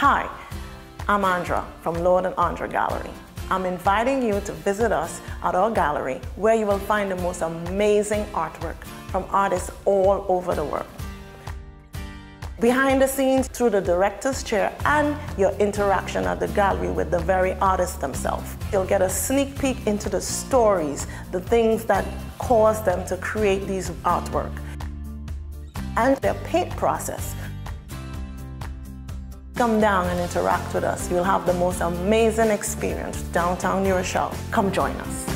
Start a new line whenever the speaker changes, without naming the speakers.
Hi, I'm Andra from Lord and Andra Gallery. I'm inviting you to visit us at our gallery where you will find the most amazing artwork from artists all over the world. Behind the scenes, through the director's chair and your interaction at the gallery with the very artists themselves. You'll get a sneak peek into the stories, the things that cause them to create these artwork, and their paint process. Come down and interact with us. You'll have the most amazing experience downtown New Rochelle. Come join us.